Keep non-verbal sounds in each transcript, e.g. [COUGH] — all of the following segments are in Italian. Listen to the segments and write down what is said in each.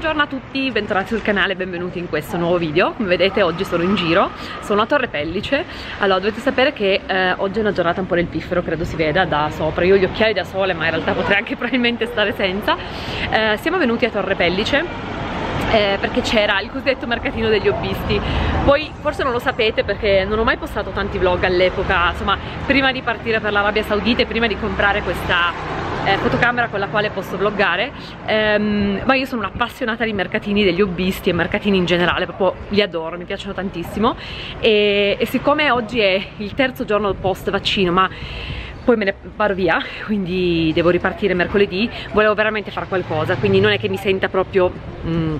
Buongiorno a tutti, bentornati sul canale, benvenuti in questo nuovo video. Come vedete oggi sono in giro, sono a Torre Pellice. Allora dovete sapere che eh, oggi è una giornata un po' nel piffero, credo si veda da sopra. Io ho gli occhiali da sole ma in realtà potrei anche [LAUGHS] probabilmente stare senza. Eh, Siamo venuti a Torre Pellice eh, perché c'era il cosiddetto mercatino degli hobbisti. Poi forse non lo sapete perché non ho mai postato tanti vlog all'epoca. Insomma prima di partire per l'Arabia Saudita e prima di comprare questa eh, fotocamera con la quale posso vloggare. Ehm, ma io sono un'appassionata di mercatini degli hobbisti e mercatini in generale proprio li adoro, mi piacciono tantissimo. E, e siccome oggi è il terzo giorno post vaccino ma poi me ne vado via [LAUGHS] quindi devo ripartire mercoledì volevo veramente fare qualcosa quindi non è che mi senta proprio mm,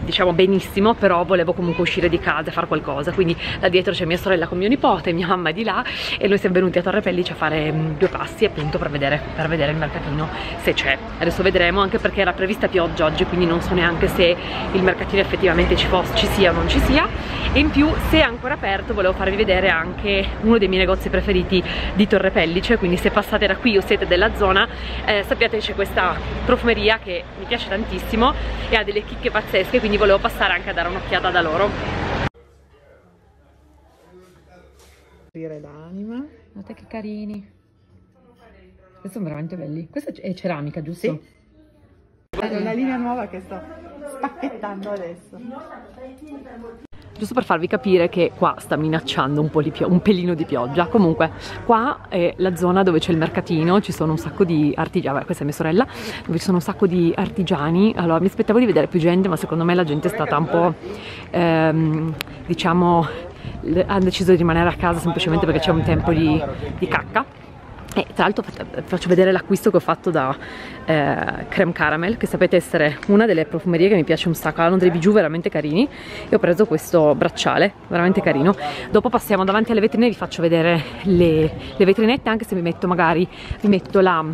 diciamo benissimo però volevo comunque uscire di casa e fare qualcosa. Quindi da dietro c'è mia sorella con mio nipote mia mamma è di là e noi siamo venuti a Torre Pellice a fare mm, due passi appunto per vedere, per vedere il mercatino se c'è. Adesso vedremo anche perché era prevista pioggia oggi quindi non so neanche se il mercatino effettivamente ci, fosse, ci sia o non ci sia. E in più se è ancora aperto volevo farvi vedere anche uno dei miei negozi preferiti di Torre Pellice quindi se passate da qui o siete della zona eh, sappiate che c'è questa profumeria che mi piace tantissimo e ha delle chicche pazzesche quindi volevo passare anche a dare un'occhiata da loro. Aprire l'anima. Guardate che carini. Questi sono veramente belli. Questa è ceramica giusto? Sì. È una linea nuova che sto spacchettando adesso giusto per farvi capire che qua sta minacciando un, po di un pelino di pioggia. Comunque qua è la zona dove c'è il mercatino ci sono un sacco di artigiani questa è mia sorella dove ci sono un sacco di artigiani. Allora mi aspettavo di vedere più gente ma secondo me la gente è stata un po' ehm, diciamo hanno deciso di rimanere a casa semplicemente perché c'è un tempo di, di cacca e tra l'altro faccio vedere l'acquisto che ho fatto da eh, Creme Caramel che sapete essere una delle profumerie che mi piace un sacco. Hanno dei bijou veramente carini. E ho preso questo bracciale veramente carino. Dopo passiamo davanti alle vetrine e vi faccio vedere le, le vetrinette anche se vi metto magari vi metto la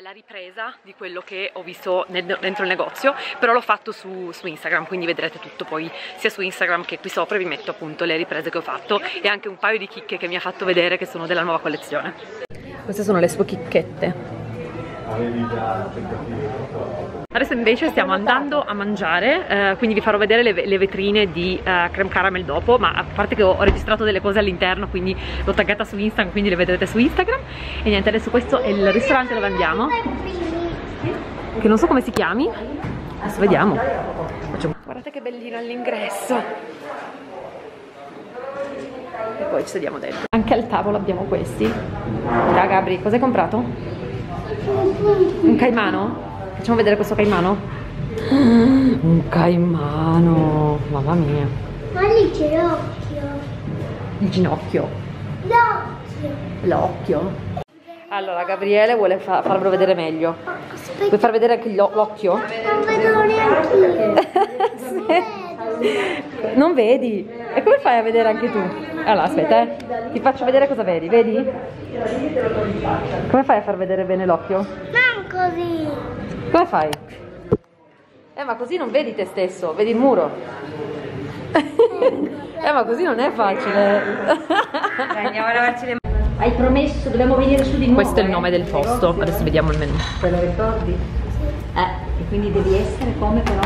la ripresa di quello che ho visto nel, dentro il negozio però l'ho fatto su, su, Instagram quindi vedrete tutto poi sia su Instagram che qui sopra vi metto appunto le riprese che ho fatto e anche un paio di chicche che mi ha fatto vedere che sono della nuova collezione. Queste sono le sue chicchette Adesso invece stiamo andando a mangiare, eh, quindi vi farò vedere le, le vetrine di eh, creme caramel dopo, ma a parte che ho registrato delle cose all'interno, quindi l'ho taggata su Instagram, quindi le vedrete su Instagram. E niente, adesso questo è il ristorante dove andiamo, che non so come si chiami, adesso vediamo. Guardate che bellino all'ingresso. E poi ci sediamo dentro. Anche al tavolo abbiamo questi. Da Gabri, cosa hai comprato? Un caimano? Facciamo vedere questo caimano? Un caimano, mamma mia. Ma lì c'è l'occhio. Il ginocchio. L'occhio. L'occhio. Allora, Gabriele vuole fa farvelo vedere meglio. Vuoi far vedere anche l'occhio? Non vedo neanche io. [LAUGHS] non vedi? E come fai a vedere anche tu? Allora, aspetta, eh. Ti faccio vedere cosa vedi, vedi? Come fai a far vedere bene l'occhio? Non così. Come fai? Eh, ma così non vedi te stesso, vedi il muro. eh, ma così non è facile. Dai, andiamo a lavarci le mani. Hai promesso, dobbiamo venire su di nuovo. Questo è il nome del posto, adesso vediamo il menù. Te lo ricordi? Eh, e quindi devi essere come però?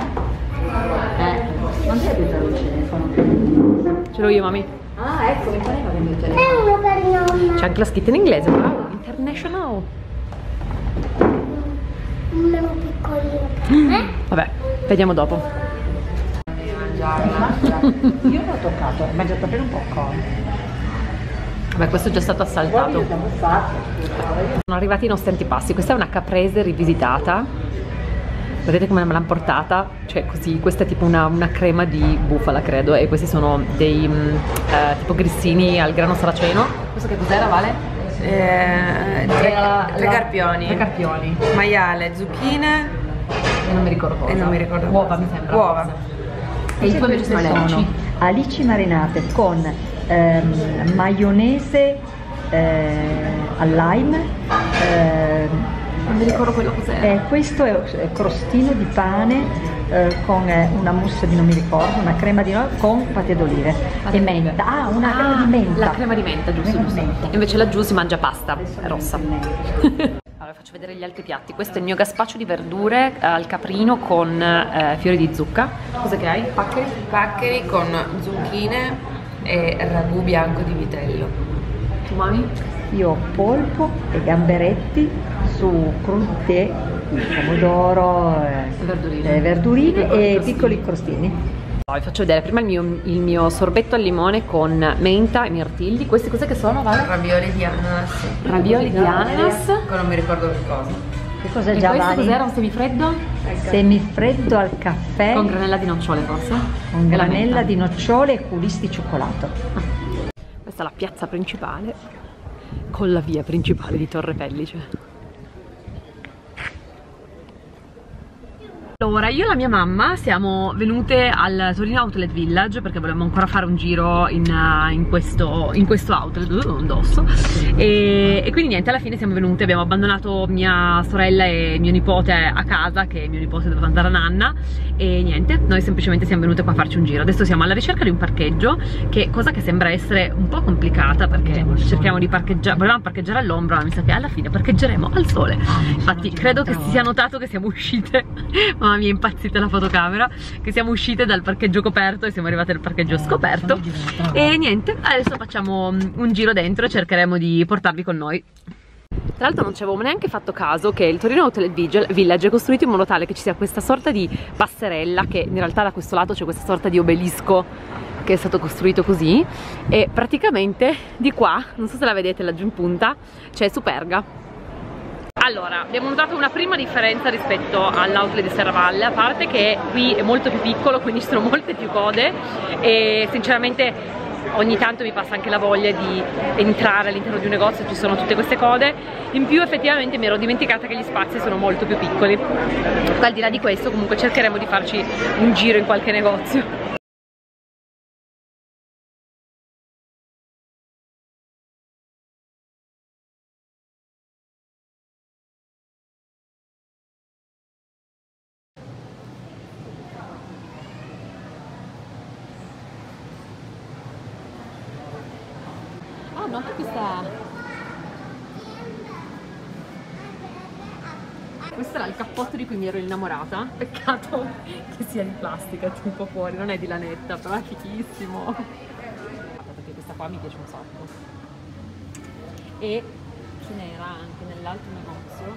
Eh, non devi usare il telefono. Ce l'ho io, mami. Ah, ecco, mi pareva che il mio telefono. È uno per nonna. C'è anche la scritta in inglese, wow, international. Un meno piccolino per me. Vabbè, vediamo dopo. Io l'ho toccato, ho mangiato appena un po' con. Vabbè, questo è già stato assaltato. Sono arrivati i nostri antipasti. Questa è una caprese rivisitata. Vedete come me l'hanno portata? Cioè così, questa è tipo una, una, crema di bufala credo e questi sono dei mm, eh, tipo grissini al grano saraceno. Questo che cos'era Vale? Eh, tre, la, tre la, carpioni. Tre carpioni. Maiale, zucchine E non mi ricordo cosa. e non mi ricordo Uova cosa. mi sembra. Uova. E i tuoi invece sono alici. marinate con ehm, maionese eh, al lime, ehm, Non mi ricordo quello cos'era. e questo è crostino di pane eh, con eh, una mousse di non mi ricordo, una crema di no, con paté d'olive e menta. Ah, una crema Ah, di menta. La crema di menta, giusto, Crema giusto. menta. Invece laggiù si mangia pasta, Adesso è rossa. [LAUGHS] Allora, faccio vedere gli altri piatti. Questo è il mio gazpacho di verdure al caprino con eh, fiori di zucca. Cosa che hai? Paccheri? Paccheri con zucchine e ragù bianco di vitello. Tu mami? Io ho polpo e gamberetti su crude, pomodoro, eh, Verdurine. eh, verdurine Piccoli e crostini. piccoli crostini. Vi faccio vedere prima il mio, il mio sorbetto al limone con menta e mirtilli. Questi cos'è che sono? Vale? Ravioli di ananas. Ravioli di ananas. Che non mi ricordo che cosa. Che cosa E già questo cos'era? Un semifreddo? Semifreddo al caffè Con granella di nocciole forse? con E la granella di nocciole e coulis di cioccolato. Questa è la piazza principale con la via principale di Torre Pellice. Allora, io e la mia mamma siamo venute al Torino Outlet Village perché volevamo ancora fare un giro in, uh, in questo, in questo outlet, uh, indosso. E, e quindi niente, alla fine siamo venute, abbiamo abbandonato mia sorella e mio nipote a casa, che mio nipote doveva andare a nanna, e niente, noi semplicemente siamo venute qua a farci un giro. Adesso siamo alla ricerca di un parcheggio, che cosa che sembra essere un po' complicata perché cerchiamo di parcheggiare, volevamo parcheggiare all'ombra, ma mi sa che alla fine parcheggeremo al sole. Infatti credo che si sia notato che siamo uscite, [LAUGHS] mamma mia è impazzita la fotocamera, che siamo uscite dal parcheggio coperto e siamo arrivate al parcheggio scoperto. E niente, adesso facciamo mm, un giro dentro e cercheremo di portarvi con noi. Tra l'altro non ci avevamo neanche fatto caso che il Torino Vigil- Village è costruito in modo tale che ci sia questa sorta di passerella che in realtà da questo lato c'è questa sorta di obelisco che è stato costruito così e praticamente di qua, non so se la vedete laggiù in punta, c'è Superga. Allora, abbiamo notato una prima differenza rispetto all'outlet di Serravalle, a parte che qui è molto più piccolo, [LAUGHS] quindi ci sono molte più code e sinceramente ogni tanto mi passa anche la voglia di entrare all'interno di un negozio, ci sono tutte queste code. In più effettivamente mi ero dimenticata che gli spazi sono molto più piccoli. Al di là di questo comunque cercheremo di farci un giro in qualche negozio. No, anche questa... Questo era il cappotto di cui mi ero innamorata. [LAUGHS] Peccato che sia di plastica, è un po' fuori, non è di lanetta, però è fichissimo. Perché questa qua mi piace un sacco. E ce n'era anche nell'altro negozio.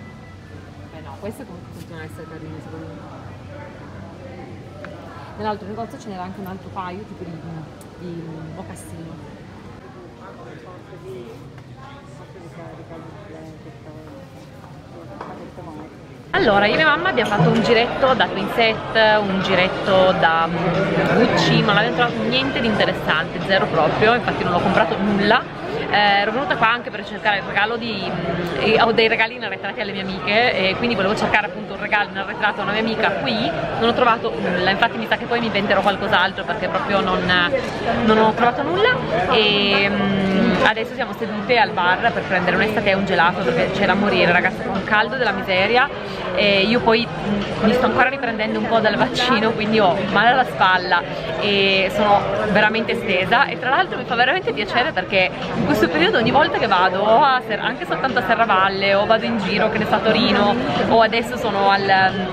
Beh no, queste comunque continuano a essere carine secondo me. Nell'altro negozio ce n'era anche un altro paio tipo di, di mocassino. Allora, io e mia mamma abbiamo fatto un giretto da Twin un giretto da mm, Gucci, ma non abbiamo trovato niente di interessante, zero proprio, infatti non ho comprato nulla. Eh, ero venuta qua anche per cercare il regalo di... mm, ho dei regali in arretrati alle mie amiche e quindi volevo cercare appunto un regalo in arretrato a una mia amica qui, non ho trovato nulla, infatti mi sa che poi mi inventerò qualcos'altro perché proprio non, non ho trovato nulla. E mm, adesso siamo sedute al bar per prendere un'estate e un gelato perché c'è da morire ragazzi, con un caldo della miseria e io poi mi sto ancora riprendendo un po' dal vaccino quindi ho male alla spalla e sono veramente stesa. E tra l'altro mi fa veramente piacere perché in questo periodo ogni volta che vado anche soltanto a Serravalle o vado in giro che ne so a Torino o adesso sono al-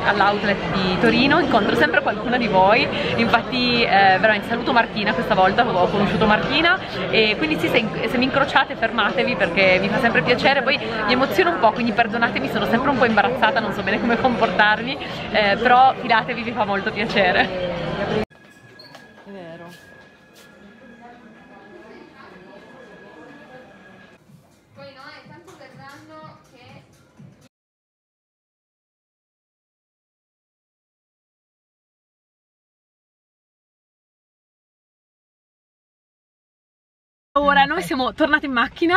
all'outlet di Torino incontro sempre qualcuna di voi. Infatti eh, veramente saluto Martina questa volta ho conosciuto Martina e quindi sì, se, se mi incrociate fermatevi perché mi fa sempre piacere. Poi mi emoziono un po' quindi perdonatemi sono sempre un po' imbarazzata non so bene come comportarmi eh, però fidatevi vi fa molto piacere Ora noi siamo tornate in macchina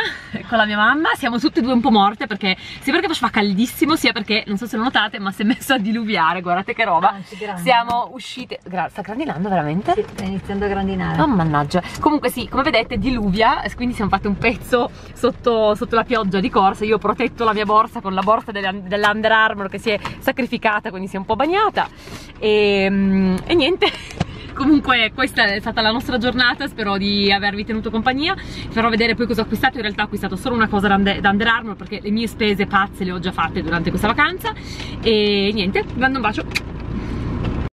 con la mia mamma, siamo tutte e due un po' morte perché sia perché faceva caldissimo sia perché, non so se lo notate, ma si è messo a diluviare, guardate che roba. Anzi, grande. Siamo uscite, Gra- sta grandinando veramente? Sì, sta iniziando a grandinare. Oh mannaggia, comunque sì, come vedete diluvia, quindi siamo fatte un pezzo sotto, sotto la pioggia di corsa, io ho protetto la mia borsa con la borsa dell'Under Armour che si è sacrificata, quindi si è un po' bagnata e, mm, e niente, comunque questa è stata la nostra giornata spero di avervi tenuto compagnia. Vi farò vedere poi cosa ho acquistato. In realtà ho acquistato solo una cosa da Under Armour perché le mie spese pazze le ho già fatte durante questa vacanza. E niente vi mando un bacio